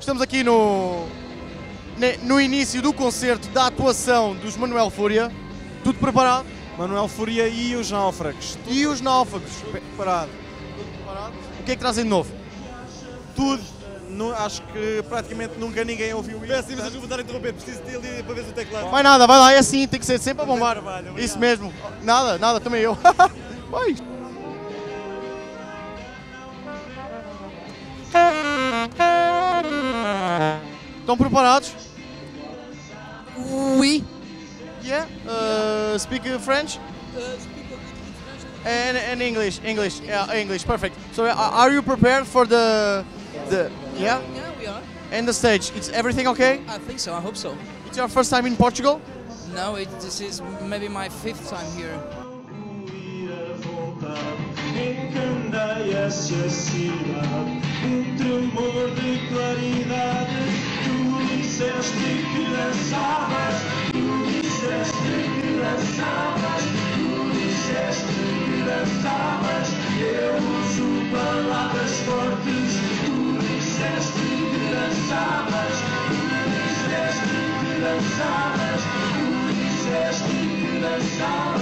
Estamos aqui no, no início do concerto da atuação dos Manuel Fúria. Tudo preparado? Manuel Fúria e os náufragos. E os náufragos? Preparado. O que é que trazem de novo? Tudo. Acho que praticamente nunca ninguém ouviu isso. Peço imensa desculpa estar a interromper, preciso ter ali para ver o teclado. Vai nada, vai lá, é assim, tem que ser sempre a bombar. trabalho. Isso mesmo. Nada, nada, também eu. Vai. Estão preparados? Oui. Yeah. Uh, speak uh, French? And, and English, English, yeah, English, perfect. So, uh, are you prepared for the, the, yeah, Yeah, we are. and the stage? It's everything okay? I think so. I hope so. It's your first time in Portugal? No, it, this is maybe my fifth time here. Encandeia-se a cidade, um tremor de dançavas, tu disseste que dançavas,